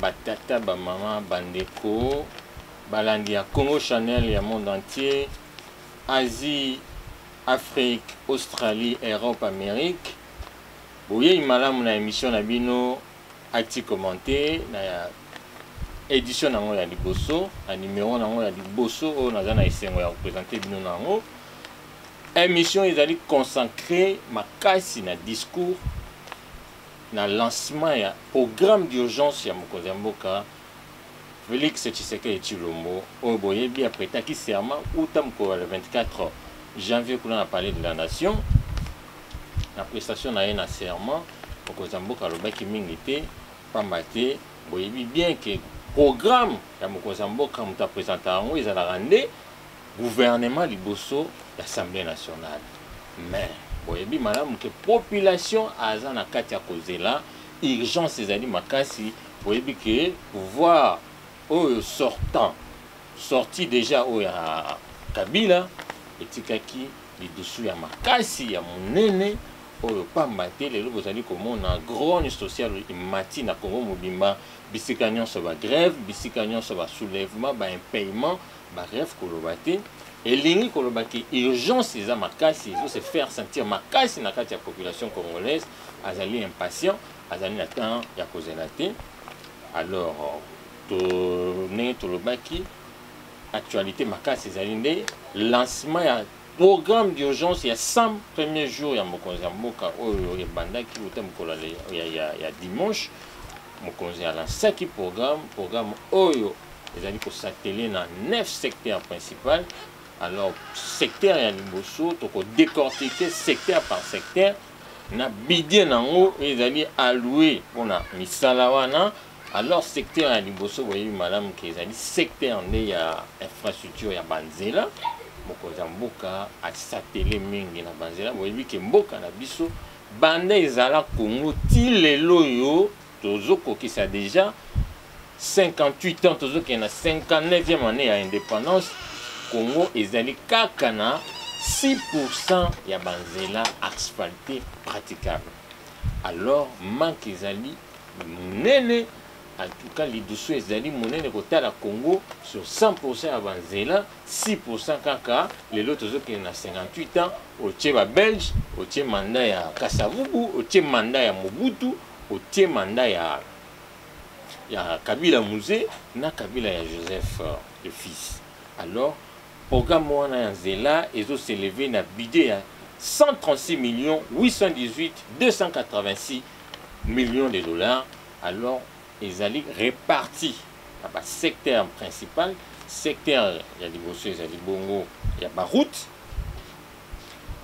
batata bamama bandeko balandi ya congo chanel ya monde entier asie afrique australie europe amérique boyei malamu na émission na bino ati komente na ya édition nango ya liboso na numero nango ya liboso oyo naza na esengo ya kopresente bino na yango émission ezali consacré makasi na discours na lancement ya programme d'urgence ya mokonzi ya mboka Felix Tshisekedi Tshilombo oyo boyebi a prêtaki serment uta mokolo ya le 24 janvier kuna na palais de la nation na prestation na ye na serment mokonzi ya mboka alobaki mingi te mpamba te boyebi bien ke programme ya mokonzi ya mboka moto apresenta yango ezalaka nde gouvernement liboso d'assemblée nationale mais boyebi malamu ke population aza na kati ya kozela urgence ezali makasi Boyebi que pouvoir oyo sortant sorti deja oyo ya Kabila etikaki lidusu ya makasi ya monene oyo pamba te lelo bozali komona grogne sociale emati na Congo mobimba bisika nyonso ba grève bisika nyonso ba soulèvement ba impayement ba grève koloba te elingi koloba ke urgence eza makasi ezo se faire sentir makasi na kati ya population congolaise azali impatient azali na temps ya kozela te alors to ndenge tolobaki actualité makasi ezali nde lancement ya programme d'urgence ya 100 premier jour ya mokonzi ya mboka oyo ebandaki uta mokolo ya, ya, ya dimanche mokonzi alansaki programme programme oyo ezali kosatele na 9 secteur principal alors secteur ya liboso tokodécortiquer secteur par secteur na budget na yango ezali alloué mpo na misala wana alors secteur ya liboso boyebi malamu ke ezali secteur nde ya infrastructure ya banzela mokonzi ya mboka asatele mingi na banzela boyebi ke mboka na biso banda ezala kongo ti lelo oyo Tozo kokisa deja 58 ans tozo kena 59e année ya indépendance Congo ezali kaka na 6% ya banzela asphalté praticable alors manque ezali monene en tout cas lidusu ezali monene kotala congo sur 100 ya banzela 6 kaka lelo tozokende na 58 ans otie babelge otie manda ya kasavubu otie manda ya mobutu Otie mandat ya ya Kabila Muze na Kabila ya Joseph euh, le fils. Alors programme wana ya nzela ezo s'élever na budget ya 136 millions 818 286 millions de dollars. Alors ezali réparti na ba secteur principal secteur ya liboso ezali bongo ya baroute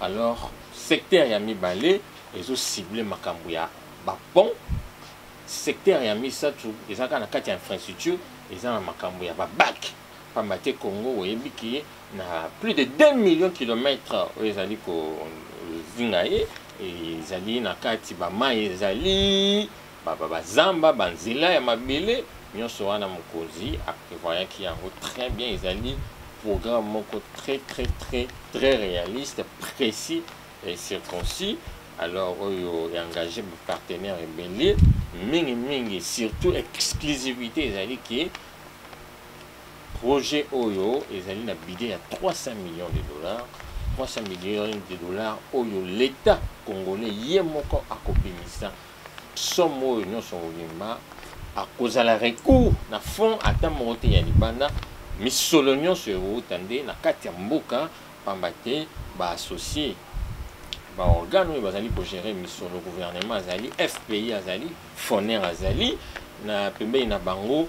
Alors, secteur ya mibale ezo cibler makambo ya ba pont. Secteur ya misato ezalaka na kati ya infrastructure eza na makambo ya ba bac. Pamba te Congo oyebi ki na plus de 2 millions kilomètres oyo ezali ko zinga ye ezali na kati ba mai ezali ba ba bazamba ba nzela ya mabele nyonso wana mokonzi a prevoyaki yango très bien ezali programme moko très très très très réaliste précis et circoncis alors oyo engage bapartenaire ebele mingimingi surtout exclusivité ezali ke projet oyo ezali na bide ya 300 millions de dollars 300 millions de dollars oyo l'état congolais ye moko akobimisa somme oyo nyonso ngogima akozala recours na fond ata moko te ya libanda misolo nyonso ekouta nde na kati ya mboka mpamba te baassocie baorgane oyo bazali kogere misolo gouvernement azali fpi azali foner azali na pembeni na bango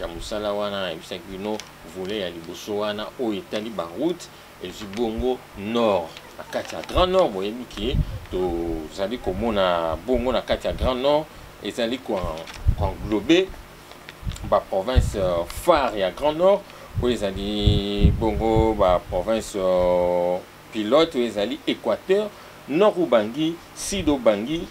ya mosala wana nayebisaki bino volet ya liboso wana oyo etali baroute ezwi bongo nord na kati ya grand nord boyebi ke tozali komona bongo na kati ya grand nord ezali koenglobe baprovince euh, phare ya grand nord oyo ezali bongo baprovince euh, pilote oyo ezali équateur nord ubangi sud ubangi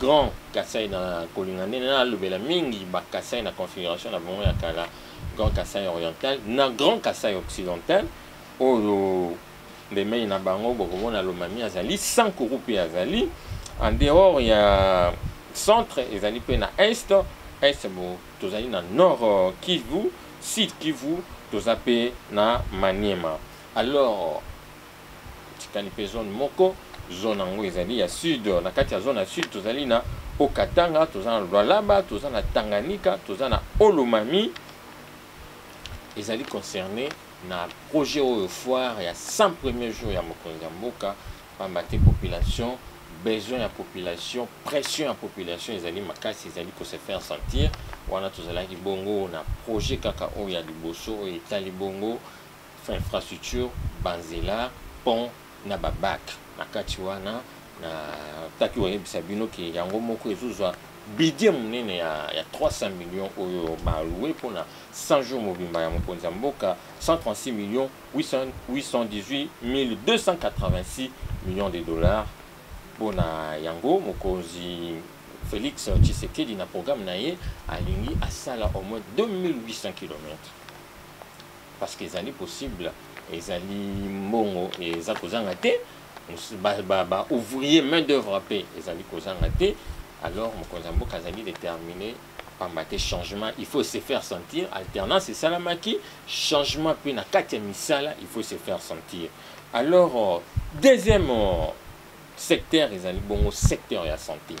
Grand kasai na kolinga nde na lobela mingi ba kasai na configuration na bango ya kala grand kasai oriental na grand kasai occidental oyo mbemei na bango bokomona lomami azali sankuru mpe azali en dehors ya centre ezali mpe na est est bo tozali na nord kivu sud kivu toza mpe na maniema alors Etikali mpe zone moko. Zone yango ezali ya sud. Na kati ya zone ya sud, tozali na Haut-Katanga, toza na Lualaba, toza na Tanganyika, toza na Olomami. Ezali concerne na projet oyo foire ya 100 premier jour ya mokonzi ya mboka pamba te population besoin ya population pression ya population ezali makasi ezali ko se faire sentir wana tozalaki bongo na projet kaka oyo ya liboso oyo etali bongo infrastructure ba nzela pont na ba bac na kati wana na taki koyebisa bino ke yango moko ezozwa budget monene ya, ya 300 millions oyo baloue mpo na 100 jours mobimba ya mokonzi ya mboka 136 millions 800, 818 286 millions de dollars mpo na yango mokonzi Félix Tshisekedi na programme na ye alingi asala au moins 2800 kilomètres parce que ezali possible ezali mbongo eza kozanga te ba ouvrier main d'œuvre mpe ezali kozanga te alors mokonzi ya mboka azali déterminé pamba te changement il faut se faire sentir alternance esalamaki changement mpe na kati ya misala il faut se faire sentir alors euh, deuxième euh, secteur ezali bongo secteur ya santé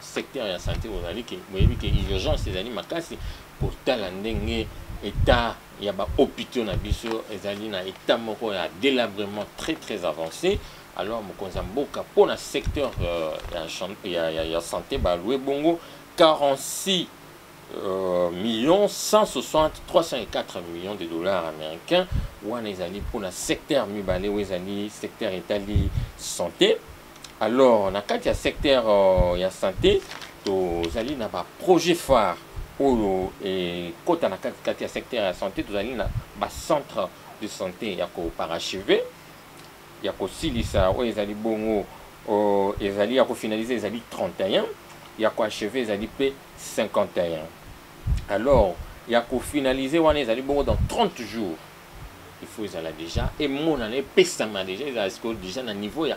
secteur ya sante bozali ke boyebi ke urgence ezali makasi kotala ndenge etat ya bahôpitaux na biso ezali na etat moko ya délabrement très très avancé alors mokonzi ya mboka mpo na secteur euh, ya, ya, ya, ya santé baloue bongo 46 euh, millions 160 304 millions de dollars américains wana ezali mpo na secteur mibale oyo ezali secteur etali santé Alors, na kati ya secteur euh, ya santé, tozali na ba projets phares oyo ekota na kati kati ya secteur ya santé, tozali na ba centres de santé ya ko parachever, ya kosilisa oyo ezali bongo euh, ezali ya kofinalize ezali 31 ya koacheve ezali mpe 51 alors ya kofinalize wana ezali bongo dans 30 jours il faut ezala déjà emonana epesama déjà ezala sikoyo déjà na niveau ya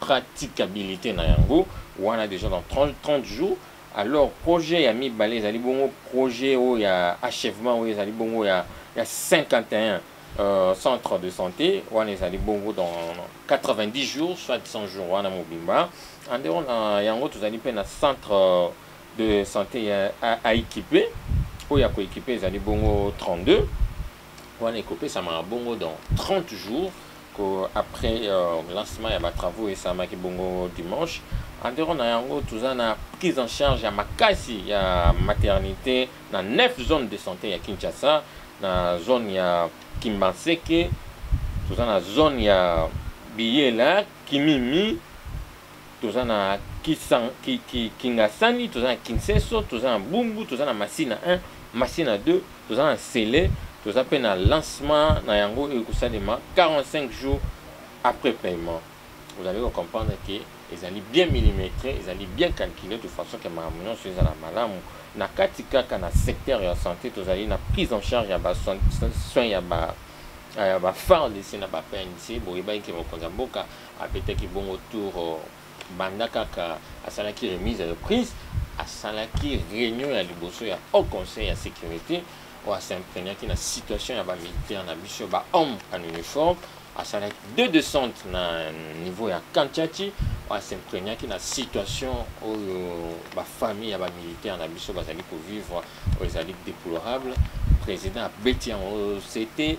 praticabilité na yango wana déjà dans 30, 30 jours alors projet ya mibale ezali bongo projet oyo ya achèvement oyo ezali bongo ya, ya 51 euh, centre de santé wana ezali bongo dans 90 jours soit 100 jours wana mobimba andeo na yango tozali mpe na centre euh, de sante ya aekipe oyo ya koekipe ezali bongo 32 wana ekopesama bongo dans 30 jours ko après euh, lancement ya batravaux esalamaki bongo dimanche environ na yango toza na prise en charge ya makasi ya maternité na 9 zone de santé ya kinshasa na zone ya kimbanseke toza na zone ya biyela kimimi toza na Kisang, ki, ki, Kingasani, toza na Kinseso, toza na Bumbu, toza na Masina 1, Masina 2, toza na Nsele, toza mpe na lancement na yango oyo ekosalema 45 jours après paiement. Vous allez comprendre que ezali bien millimétré, ezali bien calculé de façon que makambo nyonso ezala malamu. Na kati kaka na secteur ya santé tozali na prise en charge ya ba soins ya ba ya ba FARDC na ba PNC boyebaki ke mokonzi ya mboka Abetaki bongo tour banda kaka asalaki remise ya reprise, asalaki reunion ya liboso ya Haut Conseil ya securite oyo asimpreniaki na situation ya ba militaire na biso ba homme en uniforme asalaki deux descente na niveau ya Kantiati asimpreniaki na situation oyo bafamille ya bamilitaire na biso bazali kovivre oyo ezali déplorable président abeti yango sete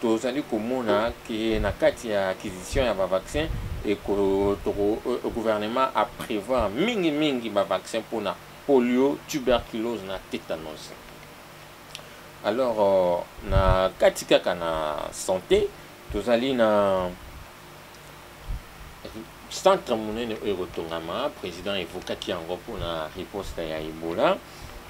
Tozali komona que na kati ya acquisition ya ba vaccins et que toko gouvernement a prevoir mingi mingi ba vaccins pona polio, tuberculose na tetanos. Alors na kati kaka na sante tozali na centre monene oyo ekotongama président evokaki yango mpona riposte ya ebola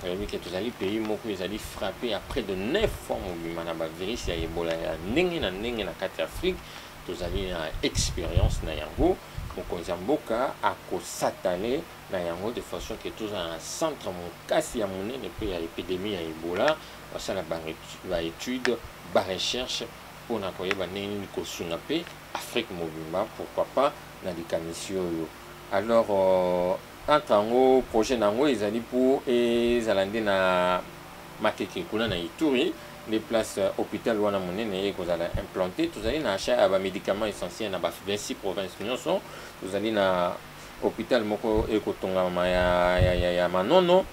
alobi ke tozali pays moko ezali frappe ya près de 9 fois mobima na bavirus ya ebola ya ndenge na ndenge na kati ya afrique tozali na expérience na yango mokonzi ya mboka akosatale na yango de façon ke tozala na centre mokasi ya monene mpe ya epidemie ya ebola basala baétude barecherche mpo na koyeba ndenge nini kosunga mpe Afrique mobimba pourquoi pas na likanisi oyo alors euh, entre yango projet na yango ezali mpo ezala nde na makeke kuna na ituri nde place euh, hôpital wana monene ekozala implanté tozali na achat ya bamédicament essentiel na ba 26 province nyonso tozali na hôpital moko ekotongama ya, ya, ya, ya manono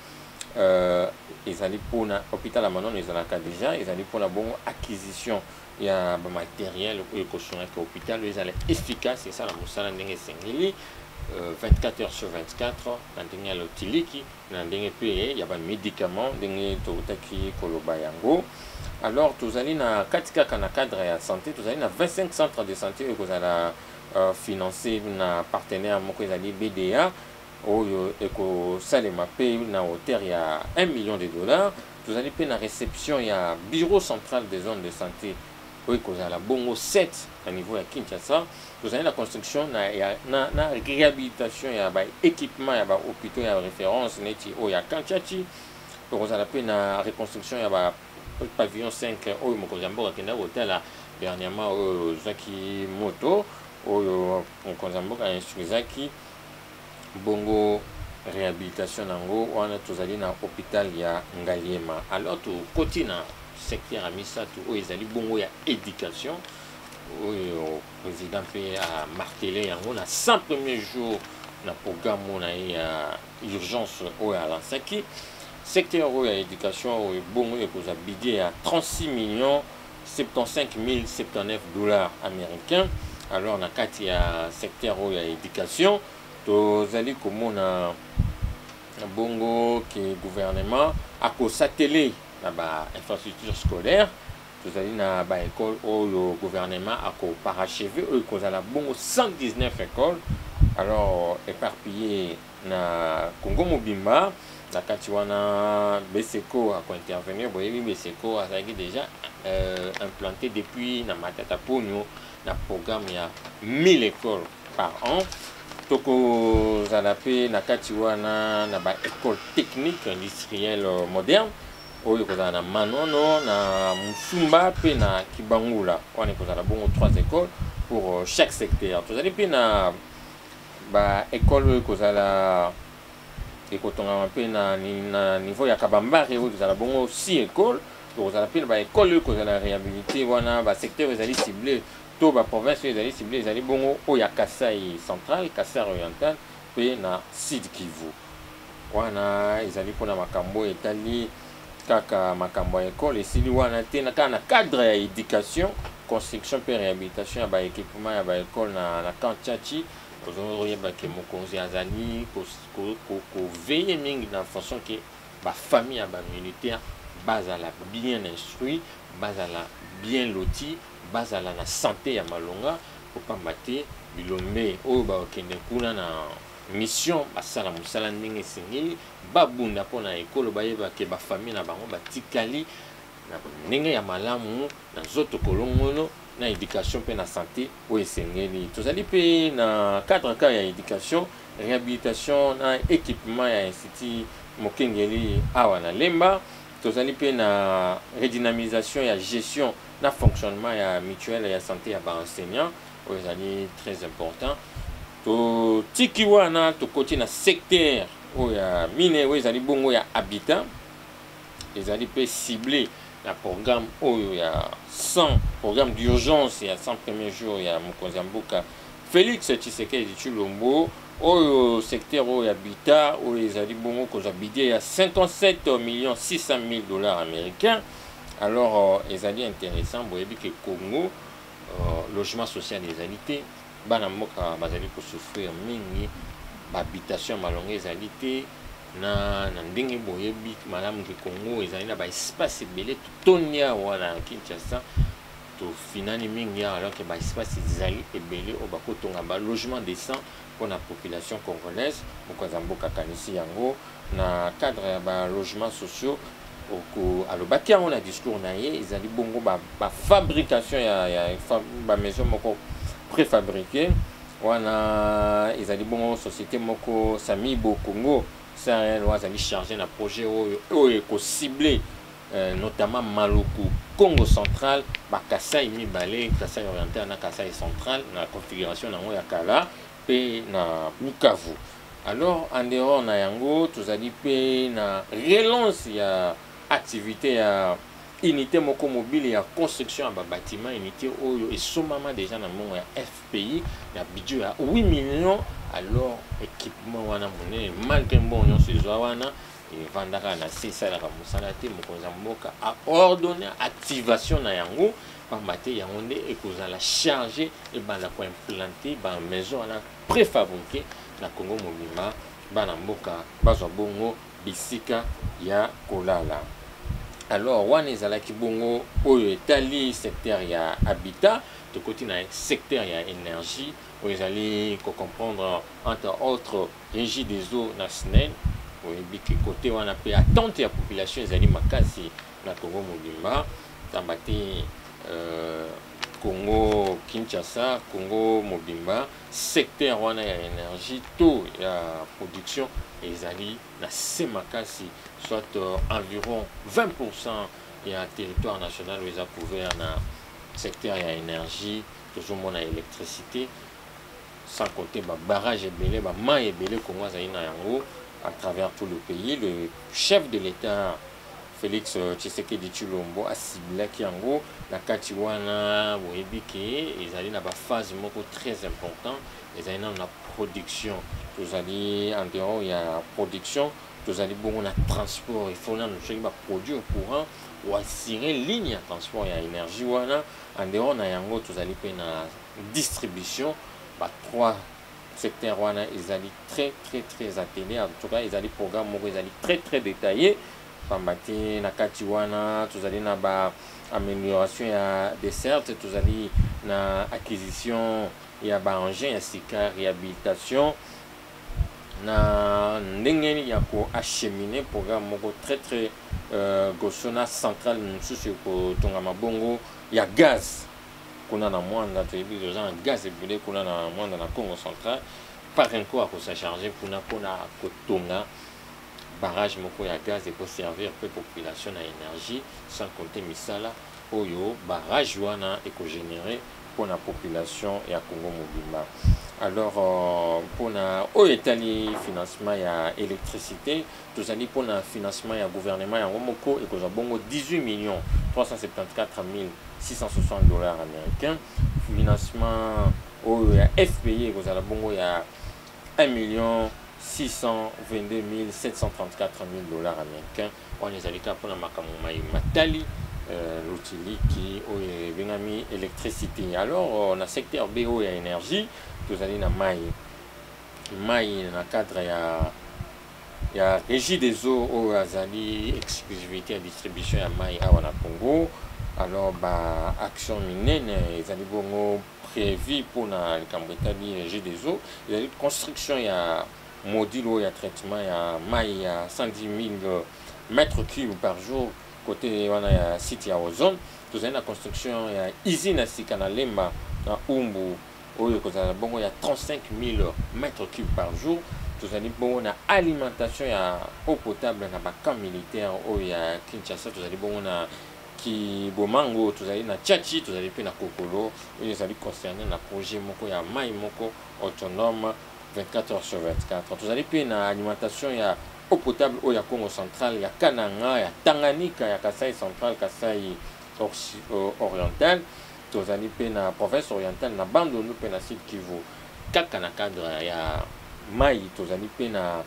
euh, ezali mpona hôpital ya manono ezalaka deja ezali mpona bongo acquisition ya bamateriel oyo ekosungaka hôpital oyo ezala efficace esala mosala ndenge esengeli 24 heures sur 24 na ndenge ya lotiliki na ndenge mpe ya bamédicament ndenge toutaki koloba yango alors tozali na kati kaka na cadre ya santé tozali na 25 centre de santé oyo ekozala euh, financé na partenaire moko ezali bda oyo ekosalema mpe na hauteur ya 1 million de dollars. Tozali mpe na reception ya bureau central des zones de sante oyo ekozala bongo 7 na niveau ya Kinshasa. Tozali na construction na, ya, na, na rehabilitation ya ba equipement ya ba hôpitaux ya référence neti oyo ya Kanchachi. Tokozala mpe na reconstruction ya ba pavillon 5 oyo mokonzi ya mboka akendaki kotala dernièrement oyo ozwaki moto oyo mokonzi ya mboka instruisaki bongo rehabilitation na yango wana tozali na hopital ya ngaliema alors tokoti na secteur ya misato oyo ezali bongo ya éducation oyo président mpe amartele yango na 100 premier jour na programme oyo na ye ya urgence oyo alansaki secteur oyo ya éducation oyo bongo ekozwa budget ya 36 millions 75079 dollars américains alors na kati ya secteur oyo ya éducation tozali komona bongo ke gouvernement akosatele na ba infrastructure scolaire tozali na baekole oyo gouvernement akoparacheve oyo ekozala bongo 119 école alors éparpillé na Congo mobimba na kati wana Beseko ako intervenir boyebi Beseko azalaki déjà euh, implanté depuis na Matata Ponyo na programme ya 1000 écoles par an tokozala mpe na kati wana na ba école technique industrielle euh, moderne oyo ekozala na manono na mosumba mpe na kibangula wana ekozala bongo trois écoles pour euh, chaque secteur tozali mpe na Ba ecoles oyo ekozala ekotongama mpe na, na niveau ya kabambare oyo ekozala bongo si ecole tokozala mpe na ba ecole oyo ekozala rehabilite wana ba secteur ezali cible to ba province oyo ezali cible ezali bongo oyo ya kasai central kasai oriental mpe na sud kivu wana ezali mpona makambo oyo etali kaka makambo ya ekole esili wana te kaka na cadre ya éducation construction mpe réhabilitation ya baéquipement ya baekole na, na camp chachi ozoyeba ke mokonzi azali koveye mingi na façon ke bafamille ya bamilitaire bazala bien instruit bazala bien loti bazala na sante ya malonga kopamba te bilombe oyo bakokende kuna na mission basala mosala ndenge esengeli Ba bunda mpo na ekolo ba yeba ke ba famille na bango ba tikali na ndenge ya malamu na nzoto kolongono na education mpe na sante oyo esengeli. Tozali mpe na cadre ka ya education, rehabilitation na equipement ya institut mokengeli awa na Lemba. Tozali mpe na redynamisation ya gestion na fonctionnement ya mutuelle ya sante ya ba enseignants oyo ezali très important. Totiki wana tokoti na secteur oyo ya mine oyo ezali bongo ya habitat ezali mpe cible na programme oyo ya 100 programme d'urgence ya 100 premier jour ya mokonzi ya mboka Felix Tshisekedi Tshilombo oyo secteur oyo ya bita oyo ezali bongo kozwa budget ya 57 millions 600 mille dollars américains alors euh, ezali intéressant boyebi ke congo euh, logement social ezali te Bana mboka bazali ko souffrir mingi, ba habitations ya malonga ezali te, na, na ndenge boyebi malamu ke Congo ezali na ba espace ebele totondi awa na Kinshasa, tofinani mingi awa alors que ba espace ezali ebele oyo bakotonga ba logements decents mpo na population congolaise, mokonzi ya mboka akanisi yango. na cadre ya ba logements sociaux alobaki yango na discours na ye ezali bongo bafabrication ba ya, ya bamaison moko préfabriqué wana ezali bongo société moko samibo congo crl wana azali chargé na projet oyo oyo ekocible euh, notamment maluku congo central bakasai mibale kasai oriental na kasai central na configuration na yango ya kala mpe na Bukavu. Alors en dehors na yango tozali mpe na relance ya activité ya unité moko mobile ya construction ya babatima unité oyo esombama deja na mbongo ya fpi na budget ya 8 millions alors équipement wana monene malgre mbongo nyonso ezwa wana evandaka na se esalaka mosala te mokonzi ya mboka aordonne activation na yango pamba te yango nde ekozala charge ebanda koimplante bamaison wana préfabriqué na congo mobimba bana mboka bazwa bongo bisika ya kolala alors wana ezalaki bongo oyo etali secteur ya habitat tokoti na secteur ya énergie oyo ezali kocomprendre entre autres régie des eaux na snel oyebi ke kote wana mpe attente ya population ezali makasi na Congo mobimba tamba te euh, Congo Kinshasa, Congo mobimba, secteur wana ya énergie, taux ya production ezali na se makasi soit euh, environ 20% ya territoire national oyo eza couvert na secteur ya énergie tozomona électricité sans compter babarrage ebele bamai ebele congo azali na yango à travers tout le pays le chef de l'état Felix Tshisekedi Tshilombo a ciblaki yango na kati wana boyebi ke ezali na ba phase moko très important ezali nano na production tozali en dehors ya production tozali bongo na transport il faut nano soki ba produire courant oassurer ligne ya transport ya énergie wana en dehors na yango tozali mpe na distribution ba trois secteur wana ezali très très très atelier en tout cas ezali programme moko ezali très très détaillé pamba te na kati wana tozali na ba amélioration ya desserte tozali na acquisition ya ba engin ya sika réhabilitation na ndenge ya ko acheminer programme moko très très euh, gosso na centrale mosusu ekotongama bongo ya gaz kuna na mwanda toyebi toza na gaz ebele kuna na mwanda na congo central parenco akosa charge kuna mpona kotonga barrage moko ya gaz ekoservir mpe population na énergie sans compter misala oyo barrage wana ekogénere mpona population ya congo mobimba alors mpona euh, oyo etali financement ya électricité Tozali mpo na financement ya gouvernement yango moko, ekozwa bongo 18 millions 374 mille 660 dollars americains. Financement oyo ya FPI ekozala bongo ya 1 million 622 mille 734 mille dollars americains. Wana ezali kaka mpo na makambo mai matali euh, lotiliki oyo ebengami électricité. Alors euh, na secteur B oyo ya énergie tozali na mai mai na cadre ya ya regie des eaux oyo azali exclusivité ya distribution ya mai awa na congo alors ba action minene ezali bongo prévu mpona likambo etali regie des eaux ezali construction ya module oyo ya traitement ya mai ya 110 000 mètre cube par jour côté wana ya site ya ozone tozali na construction ya usine ya sika na lemba na umbu oyo ekozala na bongo ya 35000 mètre cube par jour tozali bongo na alimentation ya eau potable na bacamp militaire oyo ya kinshasa tozali bongo na kibomango tozali na chachi tozali mpe na kokolo oyo ezali concerne na projet moko ya mai moko autonome 24 heures sur 24 tozali mpe na alimentation ya eau potable oyo ya congo central ya kananga ya tanganyika ya kasai central kasai euh, oriental Tozali mpe na province orientale na Bandundu mpe na Sud Kivu. Kaka na cadre ya mayi tozali mpe na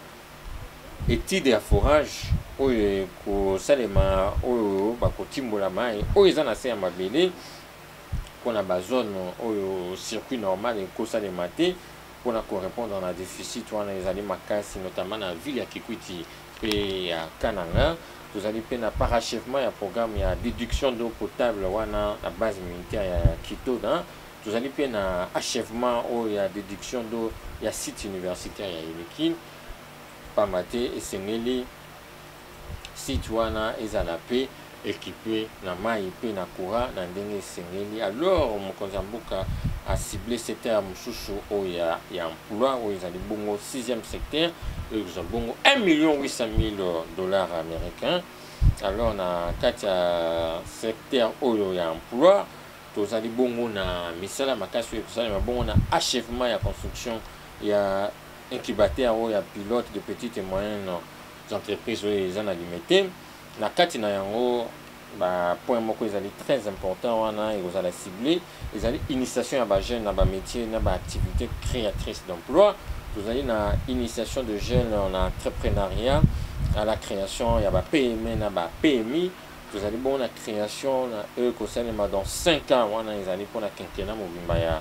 etude ya forage oyo ekosalema oyo bakotimbola mayi oyo eza na se ya mabele mpo na bazone oyo circuit normal ekosalema te mpona korepondre na deficit wana ezali makasi notamment na ville ya kikwiti mpe ya Kananga. Tozali mpe na parachèvement ya programme ya déduction d'eau potable wana na base militaire ya Kitoda. Tozali mpe na achèvement oyo ya déduction d'eau ya site universitaire ya Eleki, mpamba te esengeli site wana ezala mpe ekipe na mayi mpe na courant na ndenge esengeli, alors mokonzi ya mboka a cibler secteur mosusu oyo ya, ya emploi oyo ezali bongo sixième secteur oyo ekozwa bongo 1 million 800 mille dollars américains. Alors na kati ya secteur oyo ya emploi tozali bongo na misala makasi oyo ekosalema bongo na achèvement ya construction ya incubateur oyo ya pilote de petite et moyenne entreprise oyo eza na limete Na kati na yango, ba points moko ezali très important wana ekozala cible, ezali initiation ya ba jeunes na ba metiers na ba activites creatrices d'emploi. Tozali na initiation de jeunes en entrepreneuriat, à la création ya ba PME na ba PMI. Tozali bongo na creation na oyo ekosalema dans 5 ans, wana ezali mpo na quinquennat mobimba ya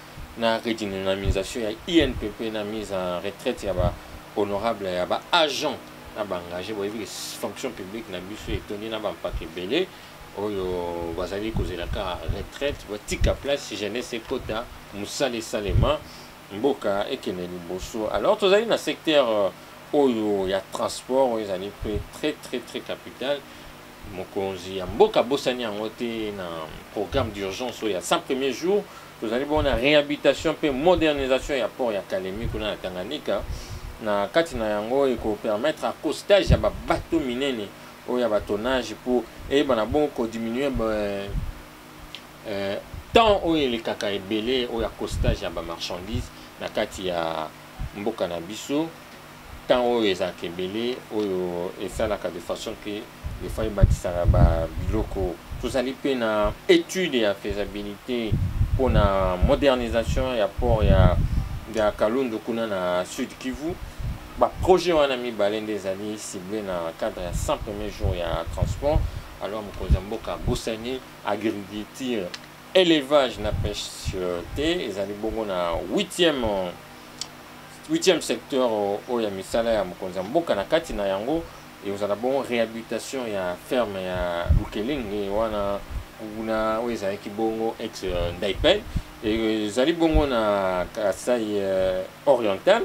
na redynamisation ya INPP na mise en retraite ya ba honorable ya ba agent na ba engagé boyebi fonction publique na biso etondi na bampaka ebele oyo bazali kozela kaka retraite batika place jeunesse ekota mosala esalema mboka ekende liboso alors tozali na secteur euh, oyo ya transport oyo ezali mpe très très très capital mokonzi ya mboka abosani yango te na programme d'urgence oyo ya 100 premier jour tozali bongo na réhabilitation mpe modernisation ya port ya kalemi kuna na tanganyika na kati na yango ekopermettre accostage ya babato minene oyo ya batonnage mpo eyebana bongo kodiminue euh, euh, temps oyo elekaka ebele oyo accostage ya bamarchandise na kati ya mboka na biso Temps oyo ezalaka ebele oyo esalaka de façon que des fois ebakisaka ba biloko. Tozali mpe na etude ya faisabilite mpo na modernisation ya port ya, ya Kalundu kuna na Sud Kivu. Ba projets wana mibale nde ezali cible na cadre ya 100 premiers jours ya transport. Alors mokonzi ya mboka abosani agriculture, elevage na peche te, ezali bongo na 8e 8e secteur oyo ya misala ya mokonzi ya mboka na kati na yango ekozala bongo réhabilitation ya ferme ya lukelenge wana kuna oyo ezalaki bongo ex euh, ndaipel ezali bongo na kasai euh, oriental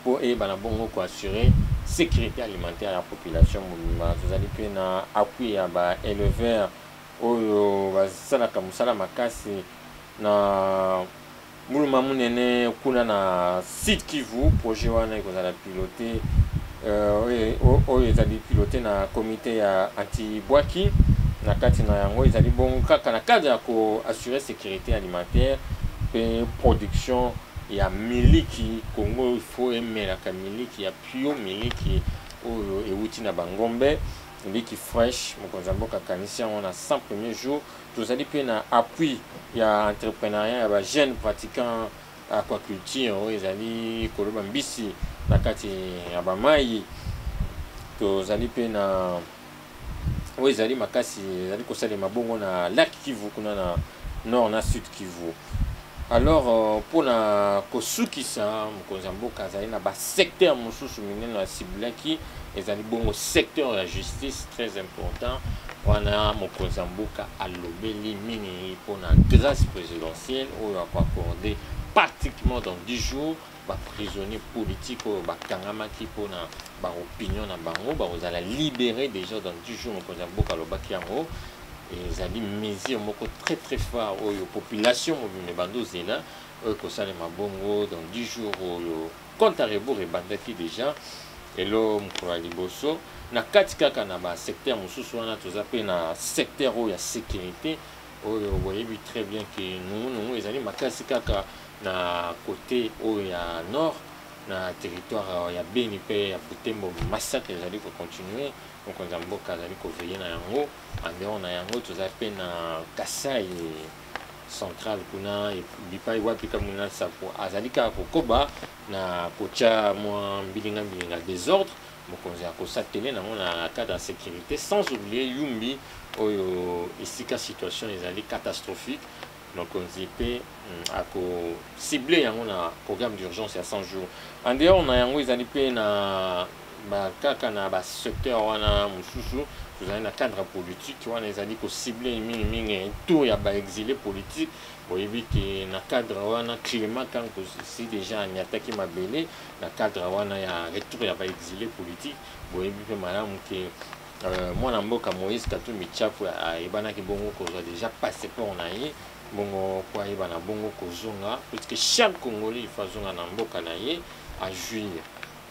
mpo eyebana bongo koassure sécurité alimentaire ya population mobima tozali mpe na appui ya baéleveur oyo basalaka mosala makasi na Nguluma munene kuna na Sud Kivu, projet wana ekozala pilote euh, oyo ezali pilote na comité ya anti-bwaki na kati na yango ezali bongo kaka na cadre ya koassure sécurité alimentaire mpe production ya miliki kongo ifo emelaka miliki ya pio miliki oyo euti na bangombe miliki fresh mokonzi ya mboka akanisi yango na 100 premier jour Tozali mpe na appui ya entreprenariat ya ba jeunes pratiquants aquaculture oyo ezali koloba mbisi na kati ya bamai. Tozali mpe na oyo ezali makasi ezali kosalema bongo na lac Kivu kuna na nord na sud Kivu. Alors mpo na kosukisa, mokonzi ya mboka azali na basecteur mosusu minene ya ciblaki, ezali bongo secteur ya justice très important wana mokonzi ya mboka alobeli mingi mpo na grace présidentielle oyo akoaccorde pratiquement dans 10 jours ba prisonniers politiques oyo bakangamaki mpo na ba opinions na bango bakozala liberes déjà dans 10 jours mokonzi ya mboka alobaki yango ezali mesure moko très très fort oyo population mobimba ebandi ozela oyo ekosalema bongo dans 10 jours oyo compte à rebours ebandaki déjà elo mokolo ya liboso na kati kaka na basecteur mosusu wana toza mpe na secteur oyo ya sécurité oyo boyebi très bien ke nungunungu ezali makasi kaka na kote oyo ya nord na territoire ya beni mpe ya butembo massacre ezali kocontinue mokonzi ya mboka azali koveye na yango andeo na yango toza mpe na kasai central kuna bipai wapi kamuna sapo azali kaka kokoba na kotya mwa mbilingambilinga desordre mokonzi akosa tene nango na cadre ya sécurité sans oublier yumbi oyo esika situation ezali catastrophique mokonzi mpe mm, akocible yango na programme d'urgence ya 100 jours en dehors na yango ezali mpe na kaka na basecteur wana mosusu tozali na cadre politique wana ezali kocible mingimingi tour ya baexile politique boyebi ke na cadre wana clément kankosi déjà aniataki mabele Na cadre wana ya retour ya ba exile politique boyebi pe malamu ke euh, mwana mboka Moïse Katumbi Chapo ayebanaki bongo kozwa deja passeport na ye bongo po ayebana bongo kozonga puisque chaque congolais ifo azonga na mboka na ye ajuire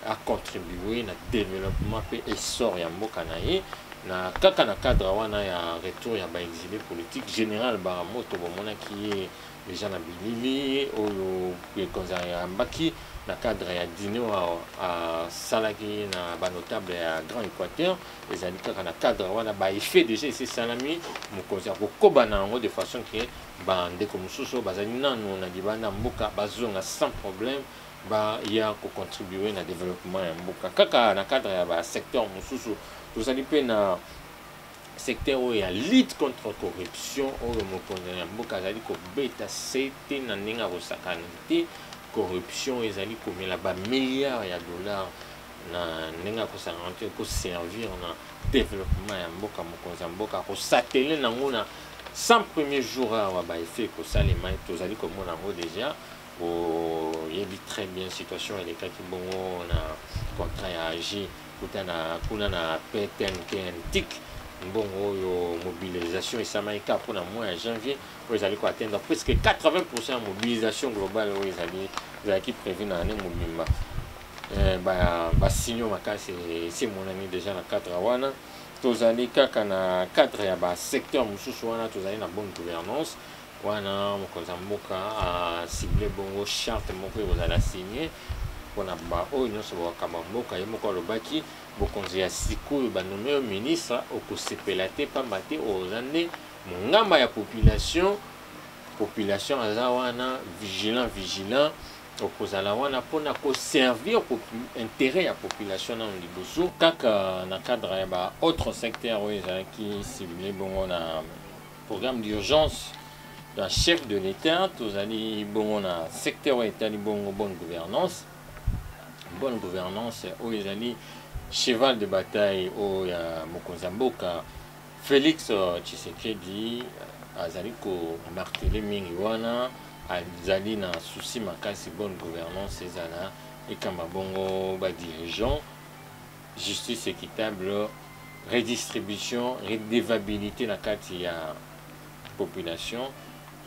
acontribue na développement mpe essor ya mboka na ye na kaka na cadre wana ya retour ya baexile politique général baramoto bomonaki ye Eza na bilili oyo ekonzi ayambaki na cadre ya dine oyo asalaki na banotable ya grand équateur ezali kaka na cadre wana baeffet déjà esesalami mokonzi akokoba na yango de façon ke bandeko mosusu oyo bazali nano na libanda mboka bazonga sans problème baya kocontribue na développement ya mboka kaka na cadre ya basecteur mosusu tozali mpe na secteur oyo ya lutte contre corruption oyo mokonzi ya mboka azali kobeta sete na ndenge ya kosakana te corruption ezali komela bamilliard ya dollars na ndenge ya kosakana te koservir na développement ya mboka mokonzi ya mboka kosatele nango na 100 premier jour awa baefe ekosalema tozali komona yango déjà oyebi très bien situation elekaki bongo na contrat ya agi kuta na kuna na ptnk mbongo oyo mobilisation esamaki kaka mpona mois ya janvier oyo ezali ko atteindre presque 80 ya mobilisation globale oyo ezali ezalaki prévu na année mobimba eh, basinio ba makasi esi emonani déjà na cadre wana tozali kaka na cadre ya basecteur mosusu wana tozali na bonne gouvernance wana mokonzi ya mboka asible bongo charte moko ekozala signe mpo na baoyo nyonso bakamba mboka ye moko alobaki bokonzi ya sikoyo banome yo ministre okosepela te mpamba te oza nde mongamba ya population population aza wana vigilant vigilant okozala wana mpo na koservir intérêt ya population nano liboso kaka na cadre ya ba autre secteur oyo ezalaki cible bongo na Programme d'urgence d'un chef de l'État, tozali bongo na secteur oyo etali bongo bonne gouvernance. Bonne gouvernance oyo ezali cheval de bataille oyo ya mokonzi ya mboka Felix Tshisekedi azali komartele mingi wana azali na souci makasi bonne gouvernance ezala ekamba bongo badirigeant justice equitable, redistribution, redevabilite na kati ya population,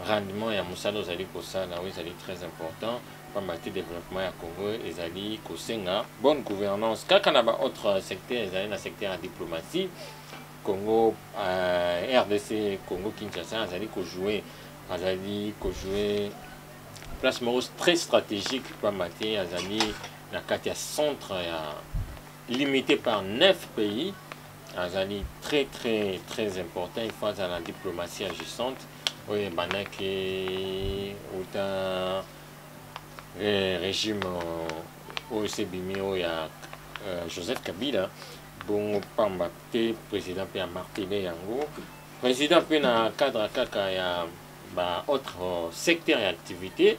rendement ya mosala ozali kosala oyo ezali très important mpamba te développement ya Congo ezali kosenga bonne gouvernance kaka na ba autres secteur ezali na secteur ya diplomatie Congo euh, RDC Congo Kinshasa azali kojouer azali kojouer place moko très stratégique mpamba te azali na kati ya centre ya limité par 9 pays azali très très très important il faut azala diplomatie agissante oyo ebandaki uta eh, régime euh, oyo esebimi oyo ya euh, joseph kabila bongo pamba te président mpe amartele yango président mpe na cadre kaka ya baautre secteur ya activité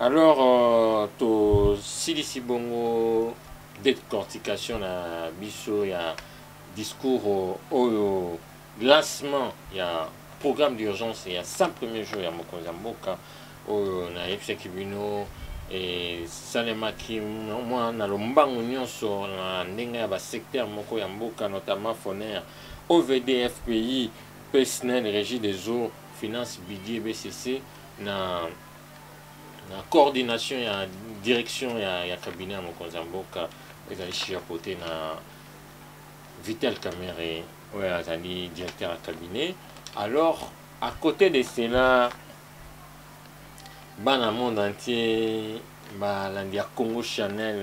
Alors euh, tosilisi bongo decortication na biso ya discours euh, oyo lancement ya programme d'urgence ya 100 premier jour ya mokonzi ya mboka oyo nayebisaki bino esalemaki mwa na lombango nyonso na ndenge ya basecteur moko ya mboka notamment foner ovdf pays pesnel régie des eaux finance budget bcc na, na coordination ya direction ya, ya cabinet ya mokonzi ya mboka ezali chapeaute na Vital Kamerhe oyo azali directeur ya cabinet alors à côté de cela bana monde entier balandi ya Congo Chanel